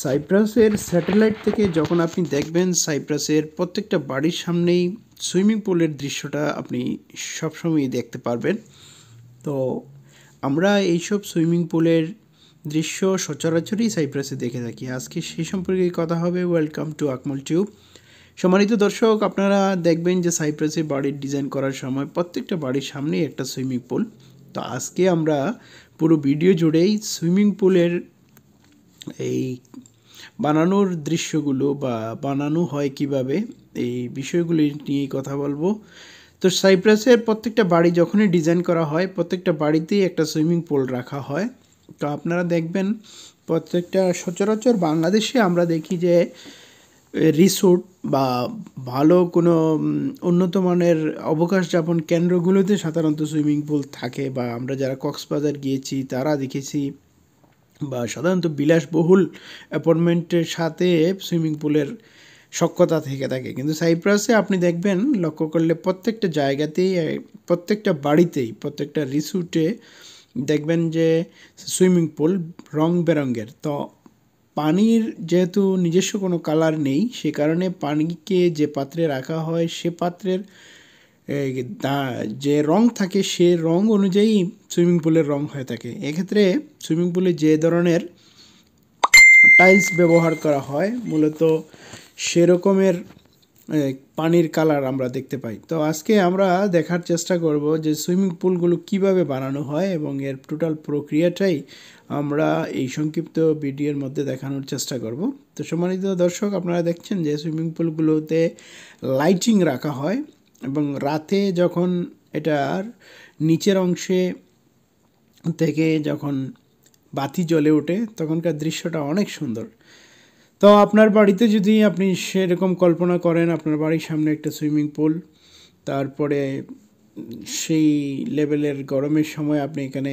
সাইপ্রাসের satellite থেকে যখন আপনি দেখবেন সাইপ্রাসের প্রত্যেকটা বাড়ির সামনেই সুইমিং পুলের দৃশ্যটা আপনি সবসময়ই দেখতে পারবেন। তো আমরা এইসব সুইমিং পুলের দৃশ্য সচরাচরই সাইপ্রাসে দেখে থাকি। আজকে সেই সম্পর্কে কথা হবে ওয়েলকাম টু আকমল টিউব। সম্মানিত দর্শক, আপনারা দেখবেন যে সাইপ্রাসে বাড়ির ডিজাইন করার সময় প্রত্যেকটা বাড়ির সামনেই একটা সুইমিং পুল। তো আজকে আমরা পুরো ভিডিও জুড়েই সুইমিং পুলের এই বানানোর দৃশ্যগুলো বা বানানো হয় কীভাবে, এই বিষয়গুলি নিয়েই কথা বলব। তো সাইপ্রাসের প্রত্যেকটা বাড়ি যখনই ডিজাইন করা হয়, প্রত্যেকটা বাড়িতেই একটা সুইমিং পুল রাখা হয়। তো আপনারা দেখবেন, প্রত্যেকটা সচরাচর বাংলাদেশে আমরা দেখি যে, রিসোর্ট বা ভালো কোনো উন্নত মানের অবকাশ যাপন কেন্দ্রগুলোতে সাধারণত সুইমিং পুল থাকে বা আমরা যারা কক্সবাজার গিয়েছি, তারা দেখেছি বা সাধারণত বিলাসবহুল অ্যাপার্টমেন্টের সাথে সুইমিং পুলের সক্ষতা থেকে থাকে। কিন্তু সাইপ্রাসে আপনি দেখবেন, লক্ষ্য করলে প্রত্যেকটা জায়গাতেই, প্রত্যেকটা বাড়িতেই, প্রত্যেকটা রিসুটে দেখবেন যে সুইমিং পুল রং বেরঙের। তো পানির যেহেতু নিজস্ব কোনো কালার নেই, সে কারণে পানিকে যে পাত্রে রাখা হয়, সে পাত্রের যে রং থাকে সে রং অনুযায়ী সুইমিং পুলের রং হয়ে থাকে। এক্ষেত্রে সুইমিং পুলে যে ধরনের টাইলস ব্যবহার করা হয়, মূলত সেরকমের পানির কালার আমরা দেখতে পাই। তো আজকে আমরা দেখার চেষ্টা করব যে সুইমিং পুলগুলো কীভাবে বানানো হয় এবং এর টোটাল প্রক্রিয়াটাই আমরা এই সংক্ষিপ্ত ভিডিওর মধ্যে দেখানোর চেষ্টা করব। তো সম্মানিত দর্শক, আপনারা দেখছেন যে সুইমিং পুলগুলোতে লাইটিং রাখা হয়। এবং রাতে যখন এটার নিচের অংশে থেকে যখন বাতি জ্বলে ওঠে, তখনকার দৃশ্যটা অনেক সুন্দর। তো আপনার বাড়িতে যদি আপনি সেরকম কল্পনা করেন, আপনার বাড়ির সামনে একটা সুইমিং পুল, তারপরে সেই লেভেলের গরমের সময় আপনি এখানে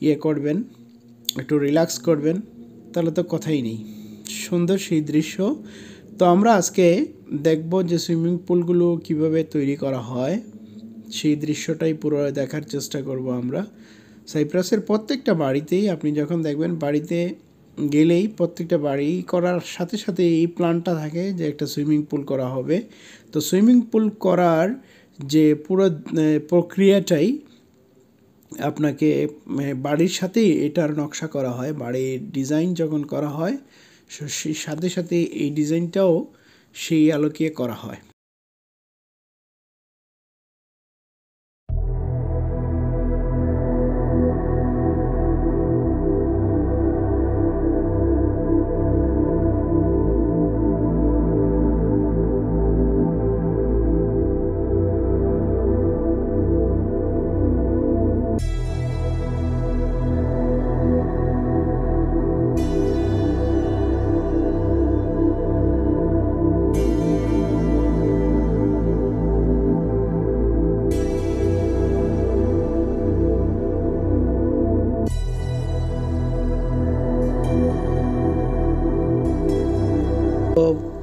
ইয়ে করবেন, একটু রিল্যাক্স করবেন, তাহলে তো কথাই নেই। সুন্দর সেই দৃশ্য তো আমরা আজকে দেখব যে সুইমিং পুলগুলো কীভাবে তৈরি করা হয়। সেই দৃশ্যটাই পুরো দেখার চেষ্টা করব আমরা। সাইপ্রাসের প্রত্যেকটা বাড়িতেই আপনি যখন দেখবেন, বাড়িতে গেলেই প্রত্যেকটা বাড়ি করার সাথে সাথে এই প্ল্যানটা থাকে যে একটা সুইমিং পুল করা হবে। তো সুইমিং পুল করার যে পুরো প্রক্রিয়াটাই আপনাকে বাড়ির সাথেই এটার নকশা করা হয়। বাড়ির ডিজাইন যখন করা হয় সাথে সাথে এই ডিজাইনটাও সেই আলোকে করা হয়।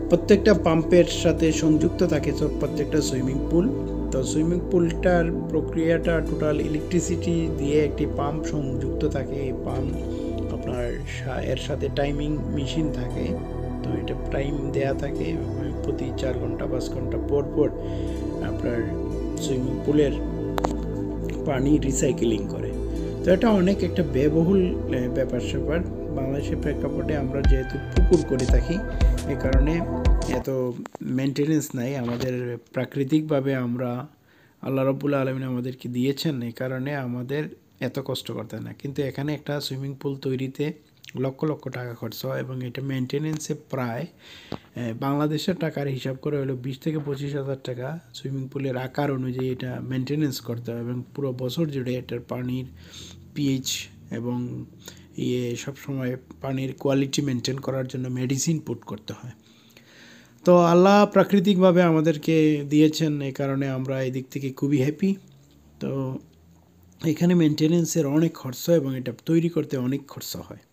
প্রত্যেকটা পাম্পের সাথে সংযুক্ত থাকে সব প্রত্যেকটা সুইমিং পুল। তো সুইমিং পুলটার প্রক্রিয়াটা টোটাল ইলেকট্রিসিটি দিয়ে একটি পাম্প সংযুক্ত থাকে। এই পাম্প আপনার এর সাথে টাইমিং মেশিন থাকে। তো এটা টাইম দেয়া থাকে প্রতি চার ঘণ্টা, পাঁচ ঘণ্টা পর পর আপনার সুইমিং পুলের পানি রিসাইকেলিং করে। তো এটা অনেক একটা ব্যয়বহুল ব্যাপার স্যাপার বাংলাদেশের প্রেক্ষাপটে আমরা যেহেতু পুকুর করে থাকি, এ কারণে এত মেনটেনেন্স নাই। আমাদের প্রাকৃতিকভাবে আমরা আল্লাহ রব্বুল্লা আলমিন আমাদেরকে দিয়েছেন এই কারণে আমাদের এত কষ্ট করতে না। কিন্তু এখানে একটা সুইমিং পুল তৈরিতে লক্ষ লক্ষ টাকা খরচ হয় এবং এটা মেনটেনেন্সে প্রায় বাংলাদেশের টাকার হিসাব করে হলো বিশ থেকে পঁচিশ হাজার টাকা সুইমিং পুলের আকার অনুযায়ী এটা মেনটেনেন্স করতে হয় এবং পুরো বছর জুড়ে এটার পানির পিএইচ এবং ইয়ে সবসময় পানির কোয়ালিটি মেনটেন করার জন্য মেডিসিন পুট করতে হয়। তো আল্লাহ প্রাকৃতিকভাবে আমাদেরকে দিয়েছেন, এ কারণে আমরা এই দিক থেকে খুবই হ্যাপি তো এখানে মেনটেনেন্সের অনেক খরচ এবং এটা তৈরি করতে অনেক খরচ হয়।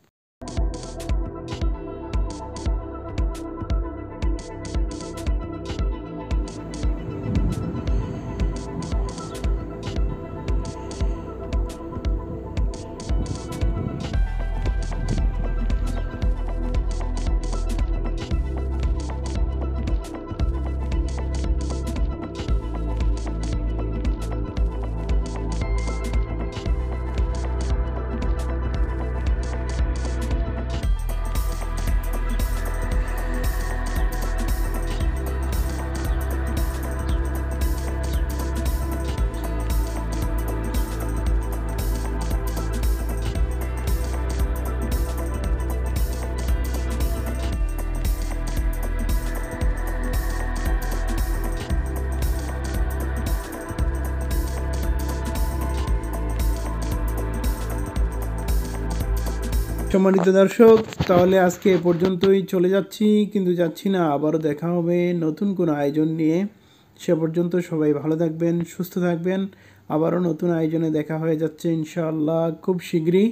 সম্মানিত দর্শক, তাহলে আজকে এ পর্যন্তই চলে যাচ্ছি, কিন্তু যাচ্ছি না, আবারও দেখা হবে নতুন কোনো আয়োজন নিয়ে। সে পর্যন্ত সবাই ভালো থাকবেন, সুস্থ থাকবেন, আবারও নতুন আয়োজনে দেখা হয়ে যাচ্ছে ইনশাআল্লাহ খুব শীঘ্রই।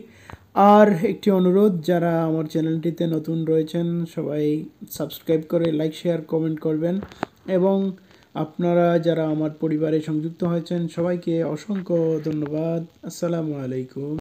আর একটি অনুরোধ, যারা আমার চ্যানেলটিতে নতুন রয়েছেন, সবাই সাবস্ক্রাইব করে লাইক, শেয়ার, কমেন্ট করবেন। এবং আপনারা যারা আমার পরিবারে সংযুক্ত হয়েছেন, সবাইকে অসংখ্য ধন্যবাদ। আসসালামু আলাইকুম।